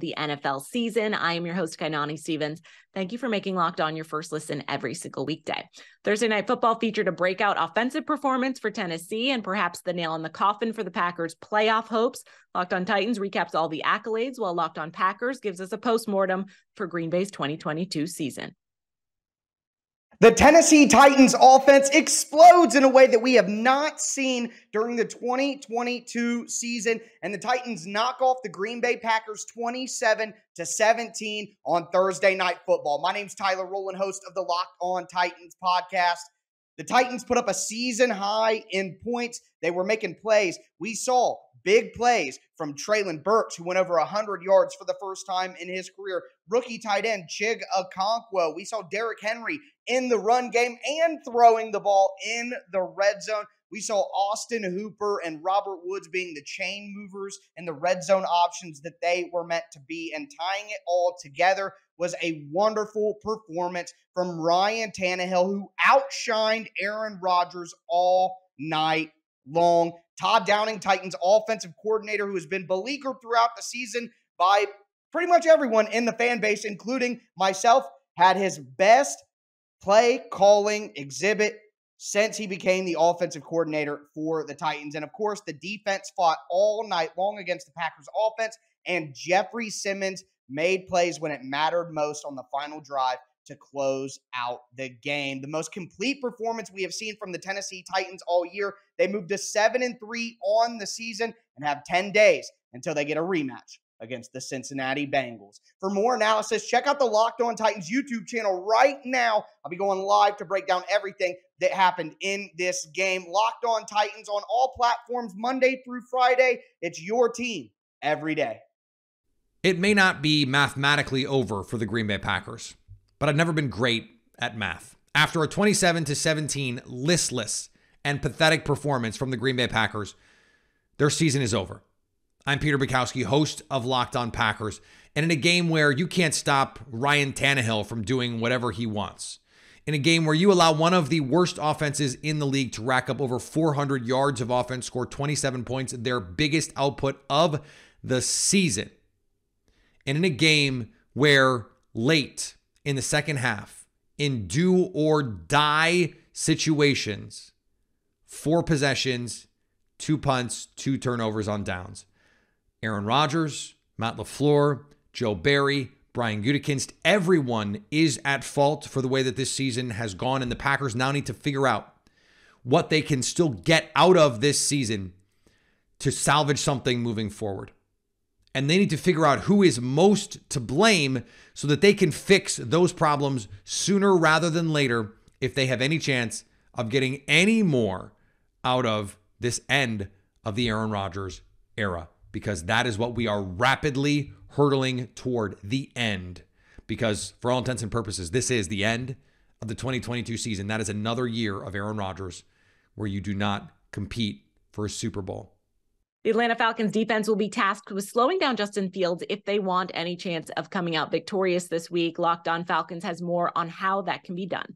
the NFL season. I am your host, Kainani Stevens. Thank you for making Locked On your first listen every single weekday. Thursday Night Football featured a breakout offensive performance for Tennessee and perhaps the nail in the coffin for the Packers' playoff hopes. Locked On Titans recaps all the accolades, while Locked On Packers gives us a postmortem for Green Bay's 2022 season. The Tennessee Titans offense explodes in a way that we have not seen during the 2022 season, and the Titans knock off the Green Bay Packers 27 to 17 on Thursday Night Football. My name's Tyler Rowland, host of the Locked On Titans podcast. The Titans put up a season high in points. They were making plays. We saw big plays from Treylon Burks, who went over 100 yards for the first time in his career. Rookie tight end Chig Okonkwo. We saw Derrick Henry in the run game and throwing the ball in the red zone. We saw Austin Hooper and Robert Woods being the chain movers and the red zone options that they were meant to be. And tying it all together was a wonderful performance from Ryan Tannehill, who outshined Aaron Rodgers all night long. Todd Downing, Titans offensive coordinator, who has been beleaguered throughout the season by pretty much everyone in the fan base, including myself, had his best play calling exhibit since he became the offensive coordinator for the Titans. And of course, the defense fought all night long against the Packers offense, and Jeffrey Simmons made plays when it mattered most on the final drive to close out the game. The most complete performance we have seen from the Tennessee Titans all year. They moved to 7 and 3 on the season and have 10 days until they get a rematch against the Cincinnati Bengals. For more analysis, check out the Locked On Titans YouTube channel right now. I'll be going live to break down everything that happened in this game. Locked On Titans on all platforms Monday through Friday. It's your team every day. It may not be mathematically over for the Green Bay Packers but I've never been great at math. After a 27 to 17 listless and pathetic performance from the Green Bay Packers, their season is over. I'm Peter Bukowski, host of Locked On Packers, and in a game where you can't stop Ryan Tannehill from doing whatever he wants, in a game where you allow one of the worst offenses in the league to rack up over 400 yards of offense, score 27 points, their biggest output of the season, and in a game where late in the second half in do or die situations, four possessions, two punts, two turnovers on downs. Aaron Rodgers, Matt LaFleur, Joe Barry, Brian Gutekunst, everyone is at fault for the way that this season has gone, and the Packers now need to figure out what they can still get out of this season to salvage something moving forward and they need to figure out who is most to blame so that they can fix those problems sooner rather than later if they have any chance of getting any more out of this end of the Aaron Rodgers era because that is what we are rapidly hurtling toward the end. Because for all intents and purposes this is the end of the 2022 season. That is another year of Aaron Rodgers where you do not compete for a Super Bowl the Atlanta Falcons defense will be tasked with slowing down Justin Fields if they want any chance of coming out victorious this week. Locked on Falcons has more on how that can be done.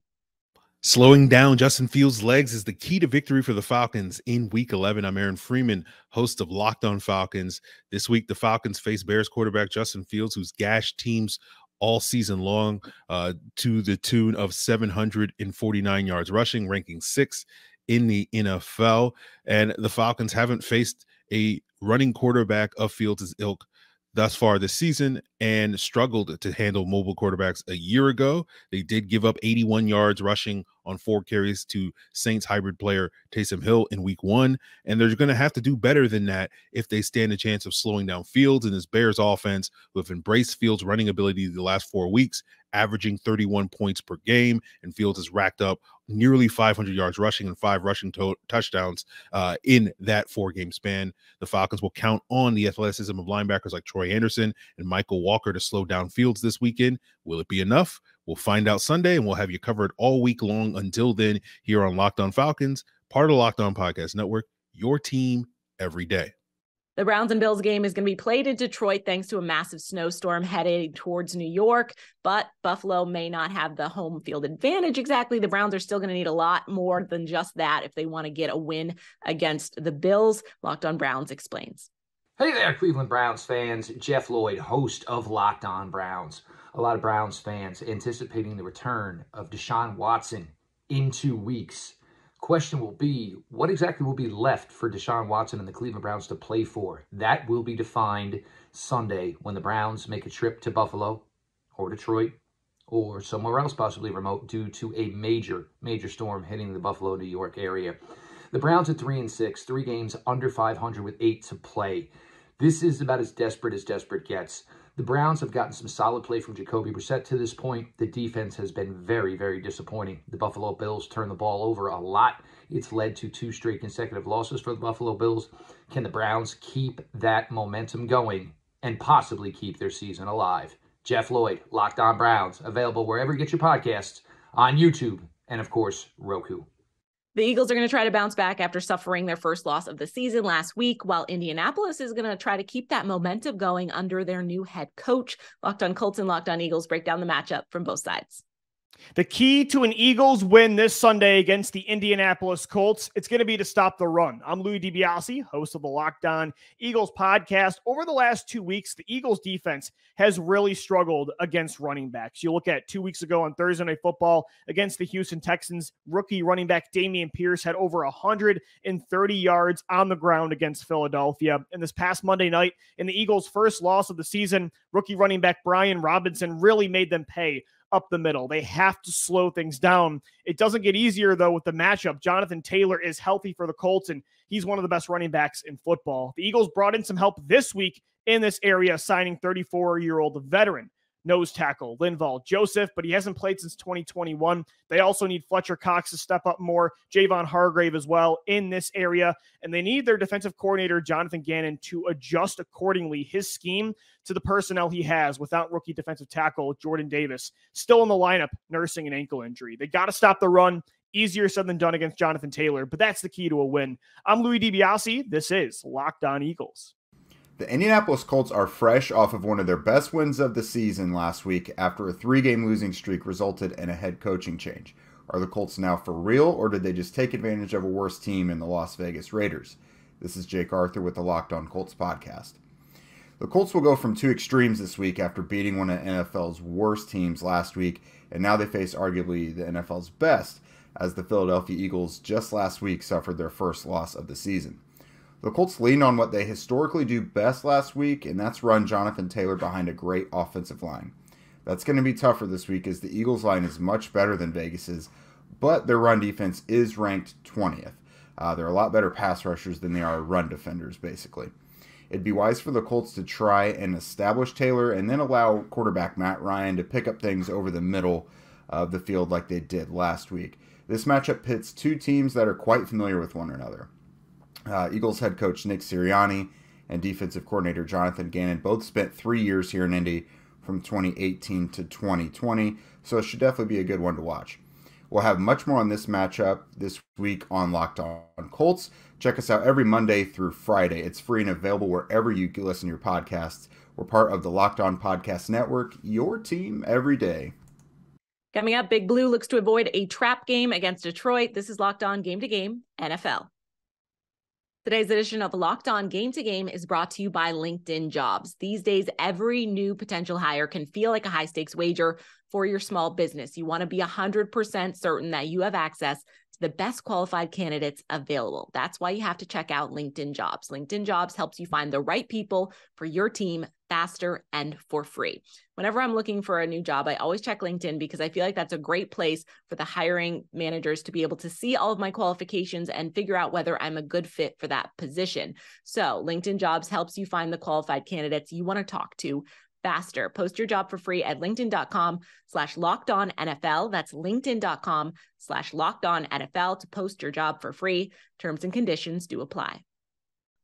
Slowing down Justin Fields' legs is the key to victory for the Falcons in week 11. I'm Aaron Freeman, host of Locked on Falcons. This week, the Falcons face Bears quarterback Justin Fields, who's gashed teams all season long uh, to the tune of 749 yards rushing, ranking sixth in the NFL. And the Falcons haven't faced a running quarterback of Fields' ilk thus far this season and struggled to handle mobile quarterbacks a year ago. They did give up 81 yards rushing on four carries to Saints hybrid player Taysom Hill in week one. And they're going to have to do better than that if they stand a chance of slowing down Fields and this Bears offense, who have embraced Fields' running ability the last four weeks, averaging 31 points per game. And Fields has racked up nearly 500 yards rushing and five rushing to- touchdowns uh, in that four game span. The Falcons will count on the athleticism of linebackers like Troy Anderson and Michael Walker to slow down Fields this weekend. Will it be enough? We'll find out Sunday and we'll have you covered all week long until then here on Locked On Falcons, part of the Locked On Podcast Network, your team every day. The Browns and Bills game is going to be played in Detroit thanks to a massive snowstorm headed towards New York, but Buffalo may not have the home field advantage exactly. The Browns are still going to need a lot more than just that if they want to get a win against the Bills. Locked on Browns explains. Hey there, Cleveland Browns fans. Jeff Lloyd, host of Locked On Browns. A lot of Browns fans anticipating the return of Deshaun Watson in two weeks. Question will be what exactly will be left for Deshaun Watson and the Cleveland Browns to play for? That will be defined Sunday when the Browns make a trip to Buffalo or Detroit or somewhere else, possibly remote, due to a major, major storm hitting the Buffalo, New York area. The Browns at three and six, three games under 500 with eight to play. This is about as desperate as desperate gets. The Browns have gotten some solid play from Jacoby Brissett to this point. The defense has been very, very disappointing. The Buffalo Bills turn the ball over a lot. It's led to two straight consecutive losses for the Buffalo Bills. Can the Browns keep that momentum going and possibly keep their season alive? Jeff Lloyd, Locked On Browns, available wherever you get your podcasts, on YouTube, and of course, Roku. The Eagles are going to try to bounce back after suffering their first loss of the season last week, while Indianapolis is going to try to keep that momentum going under their new head coach. Locked on Colts and Locked on Eagles break down the matchup from both sides. The key to an Eagles win this Sunday against the Indianapolis Colts, it's going to be to stop the run. I'm Louis DiBiase, host of the Locked On Eagles podcast. Over the last two weeks, the Eagles defense has really struggled against running backs. You look at two weeks ago on Thursday Night Football against the Houston Texans, rookie running back Dameon Pierce had over 130 yards on the ground against Philadelphia. And this past Monday night, in the Eagles' first loss of the season, rookie running back Brian Robinson really made them pay up the middle. They have to slow things down. It doesn't get easier, though, with the matchup. Jonathan Taylor is healthy for the Colts, and he's one of the best running backs in football. The Eagles brought in some help this week in this area, signing 34 year old veteran nose tackle, Linval Joseph, but he hasn't played since 2021. They also need Fletcher Cox to step up more, Javon Hargrave as well in this area. And they need their defensive coordinator, Jonathan Gannon, to adjust accordingly his scheme to the personnel he has without rookie defensive tackle Jordan Davis still in the lineup nursing an ankle injury. They got to stop the run. Easier said than done against Jonathan Taylor, but that's the key to a win. I'm Louis DiBiase. This is Locked On Eagles. The Indianapolis Colts are fresh off of one of their best wins of the season last week after a three game losing streak resulted in a head coaching change. Are the Colts now for real, or did they just take advantage of a worse team in the Las Vegas Raiders? This is Jake Arthur with the Locked On Colts podcast. The Colts will go from two extremes this week after beating one of NFL's worst teams last week, and now they face arguably the NFL's best, as the Philadelphia Eagles just last week suffered their first loss of the season. The Colts leaned on what they historically do best last week, and that's run Jonathan Taylor behind a great offensive line. That's going to be tougher this week as the Eagles line is much better than Vegas's, but their run defense is ranked 20th. Uh, they're a lot better pass rushers than they are run defenders, basically. It'd be wise for the Colts to try and establish Taylor and then allow quarterback Matt Ryan to pick up things over the middle of the field like they did last week. This matchup pits two teams that are quite familiar with one another. Uh, Eagles head coach Nick Sirianni and defensive coordinator Jonathan Gannon both spent three years here in Indy from 2018 to 2020, so it should definitely be a good one to watch. We'll have much more on this matchup this week on Locked On Colts. Check us out every Monday through Friday. It's free and available wherever you listen to your podcasts. We're part of the Locked On Podcast Network, your team every day. Coming up, Big Blue looks to avoid a trap game against Detroit. This is Locked On Game to Game NFL. Today's edition of Locked On Game to Game is brought to you by LinkedIn Jobs. These days, every new potential hire can feel like a high stakes wager for your small business. You want to be 100% certain that you have access to the best qualified candidates available. That's why you have to check out LinkedIn Jobs. LinkedIn Jobs helps you find the right people for your team faster and for free. Whenever I'm looking for a new job, I always check LinkedIn because I feel like that's a great place for the hiring managers to be able to see all of my qualifications and figure out whether I'm a good fit for that position. So, LinkedIn Jobs helps you find the qualified candidates you want to talk to faster. Post your job for free at linkedin.com slash locked on NFL. That's linkedin.com slash locked on NFL to post your job for free. Terms and conditions do apply.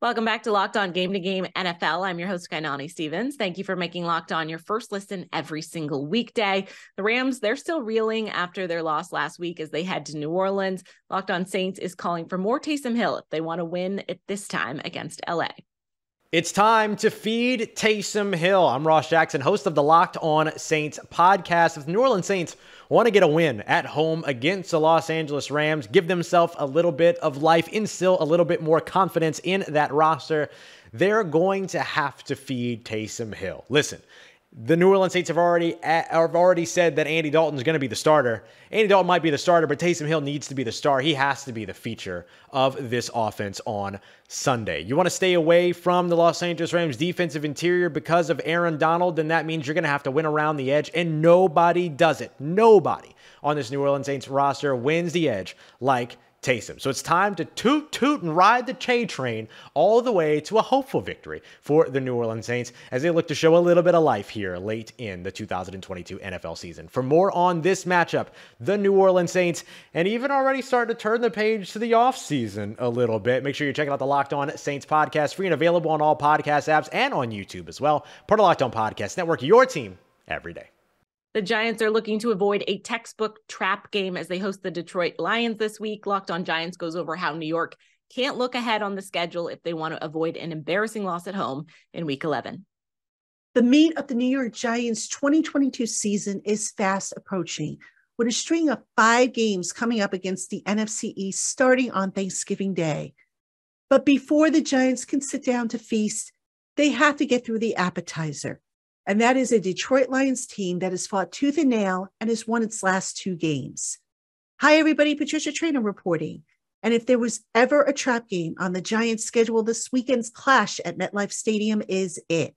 Welcome back to Locked On Game to Game NFL. I'm your host, Kainani Stevens. Thank you for making Locked On your first listen every single weekday. The Rams, they're still reeling after their loss last week as they head to New Orleans. Locked On Saints is calling for more Taysom Hill if they want to win it this time against LA. It's time to feed Taysom Hill. I'm Ross Jackson, host of the Locked On Saints podcast. If the New Orleans Saints want to get a win at home against the Los Angeles Rams, give themselves a little bit of life, instill a little bit more confidence in that roster, they're going to have to feed Taysom Hill. Listen, the New Orleans Saints have already have already said that Andy Dalton is going to be the starter. Andy Dalton might be the starter, but Taysom Hill needs to be the star. He has to be the feature of this offense on Sunday. You want to stay away from the Los Angeles Rams defensive interior because of Aaron Donald, then that means you're going to have to win around the edge, and nobody does it. Nobody on this New Orleans Saints roster wins the edge like Taysom. So it's time to toot toot and ride the Che train all the way to a hopeful victory for the New Orleans Saints as they look to show a little bit of life here late in the 2022 NFL season. For more on this matchup, the New Orleans Saints, and even already starting to turn the page to the offseason a little bit, make sure you're checking out the Locked On Saints podcast, free and available on all podcast apps and on YouTube as well. Part of Locked On Podcast Network, your team every day. The Giants are looking to avoid a textbook trap game as they host the Detroit Lions this week. Locked on Giants goes over how New York can't look ahead on the schedule if they want to avoid an embarrassing loss at home in week 11. The meat of the New York Giants 2022 season is fast approaching, with a string of five games coming up against the NFC East starting on Thanksgiving Day. But before the Giants can sit down to feast, they have to get through the appetizer and that is a Detroit Lions team that has fought tooth and nail and has won its last two games. Hi, everybody. Patricia Traina reporting. And if there was ever a trap game on the Giants' schedule, this weekend's clash at MetLife Stadium is it.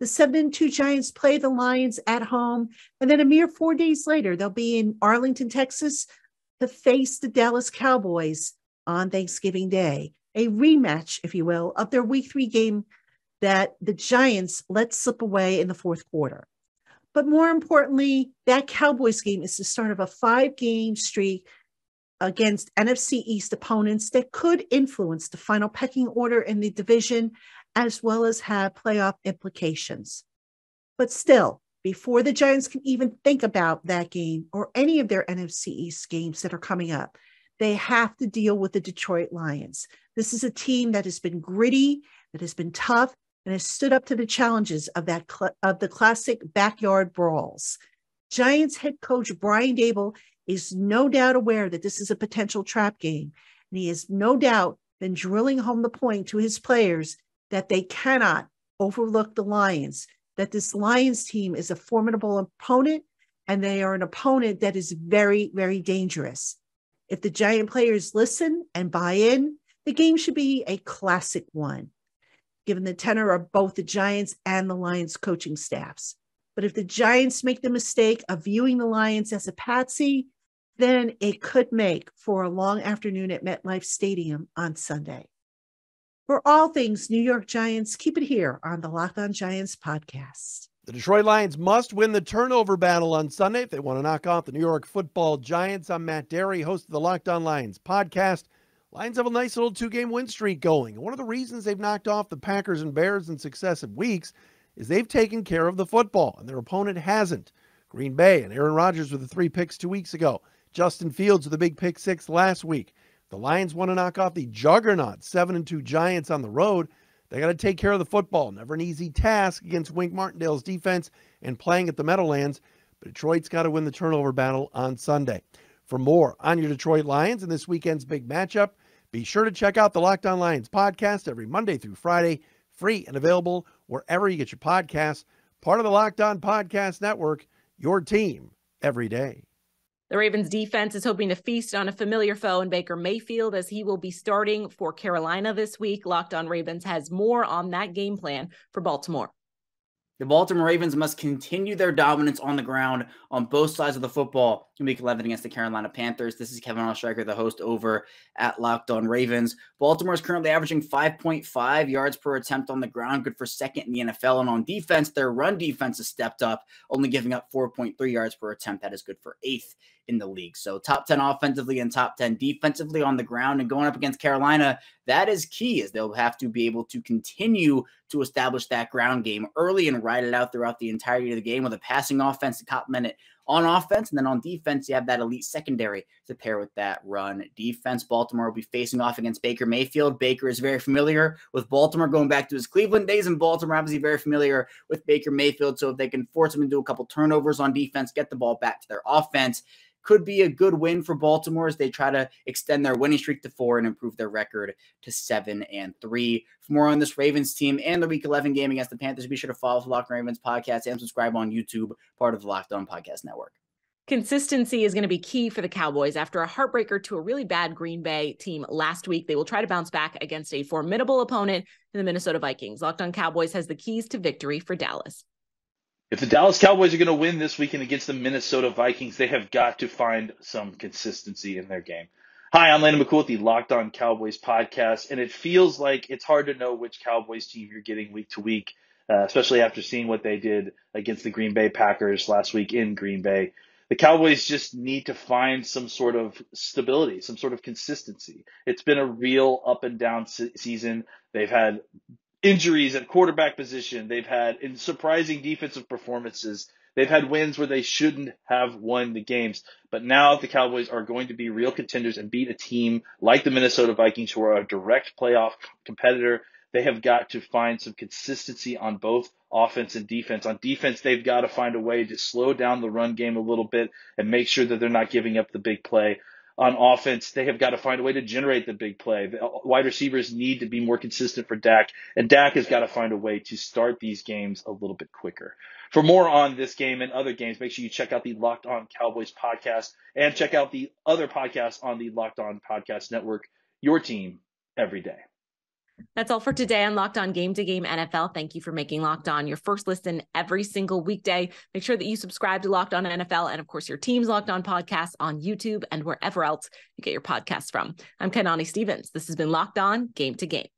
The 7 2 Giants play the Lions at home, and then a mere four days later, they'll be in Arlington, Texas to face the Dallas Cowboys on Thanksgiving Day, a rematch, if you will, of their week three game that the Giants let slip away in the fourth quarter. But more importantly, that Cowboys game is the start of a five game streak against NFC East opponents that could influence the final pecking order in the division, as well as have playoff implications. But still, before the Giants can even think about that game or any of their NFC East games that are coming up, they have to deal with the Detroit Lions. This is a team that has been gritty, that has been tough, and has stood up to the challenges of that cl- of the classic backyard brawls. Giants head coach Brian Daboll is no doubt aware that this is a potential trap game, and he has no doubt been drilling home the point to his players that they cannot overlook the Lions, that this Lions team is a formidable opponent and they are an opponent that is very, very dangerous. If the Giant players listen and buy in, the game should be a classic one given the tenor of both the Giants and the Lions coaching staffs. But if the Giants make the mistake of viewing the Lions as a patsy, then it could make for a long afternoon at MetLife Stadium on Sunday. For all things New York Giants, keep it here on the Locked On Giants podcast. The Detroit Lions must win the turnover battle on Sunday if they want to knock off the New York football Giants. I'm Matt Derry, host of the Locked On Lions podcast. Lions have a nice little two game win streak going. one of the reasons they've knocked off the Packers and Bears in successive weeks is they've taken care of the football, and their opponent hasn't. Green Bay and Aaron Rodgers with the three picks two weeks ago. Justin Fields with a big pick six last week. The Lions want to knock off the juggernaut 7 and 2 Giants on the road. They got to take care of the football. Never an easy task against Wink Martindale's defense and playing at the Meadowlands, but Detroit's got to win the turnover battle on Sunday. For more on your Detroit Lions and this weekend's big matchup, be sure to check out the Locked On Lions podcast every Monday through Friday, free and available wherever you get your podcasts. Part of the Locked On Podcast Network, your team every day. The Ravens defense is hoping to feast on a familiar foe in Baker Mayfield as he will be starting for Carolina this week. Locked on Ravens has more on that game plan for Baltimore. The Baltimore Ravens must continue their dominance on the ground on both sides of the football in Week 11 against the Carolina Panthers. This is Kevin Oestreicher, the host over at Locked On Ravens. Baltimore is currently averaging 5.5 yards per attempt on the ground, good for second in the NFL. And on defense, their run defense has stepped up, only giving up 4.3 yards per attempt. That is good for eighth in the league. So top 10 offensively and top 10 defensively on the ground and going up against Carolina, that is key as they'll have to be able to continue to establish that ground game early and ride it out throughout the entirety of the game with a passing offense to complement it on offense. And then on defense, you have that elite secondary to pair with that run defense. Baltimore will be facing off against Baker Mayfield. Baker is very familiar with Baltimore going back to his Cleveland days, and Baltimore obviously very familiar with Baker Mayfield. So if they can force him to do a couple turnovers on defense, get the ball back to their offense, could be a good win for Baltimore as they try to extend their winning streak to four and improve their record to seven and three. For more on this Ravens team and the Week 11 game against the Panthers, be sure to follow the Locked Ravens podcast and subscribe on YouTube, part of the Locked On Podcast Network. Consistency is going to be key for the Cowboys. After a heartbreaker to a really bad Green Bay team last week, they will try to bounce back against a formidable opponent in the Minnesota Vikings. Locked on Cowboys has the keys to victory for Dallas. If the Dallas Cowboys are going to win this weekend against the Minnesota Vikings, they have got to find some consistency in their game. Hi, I'm Landon McCool with the Locked On Cowboys podcast, and it feels like it's hard to know which Cowboys team you're getting week to week, uh, especially after seeing what they did against the Green Bay Packers last week in Green Bay the Cowboys just need to find some sort of stability, some sort of consistency. It's been a real up and down se- season. They've had injuries at quarterback position. They've had in surprising defensive performances. They've had wins where they shouldn't have won the games. But now the Cowboys are going to be real contenders and beat a team like the Minnesota Vikings, who are a direct playoff competitor they have got to find some consistency on both offense and defense. On defense, they've got to find a way to slow down the run game a little bit and make sure that they're not giving up the big play. On offense, they have got to find a way to generate the big play. The uh, wide receivers need to be more consistent for Dak, and Dak has got to find a way to start these games a little bit quicker. For more on this game and other games, make sure you check out the Locked On Cowboys podcast and check out the other podcasts on the Locked On Podcast Network. Your team every day. That's all for today on Locked On Game to Game NFL. Thank you for making Locked On your first listen every single weekday. Make sure that you subscribe to Locked On NFL and, of course, your team's Locked On podcast on YouTube and wherever else you get your podcasts from. I'm Kainani Stevens. This has been Locked On Game to Game.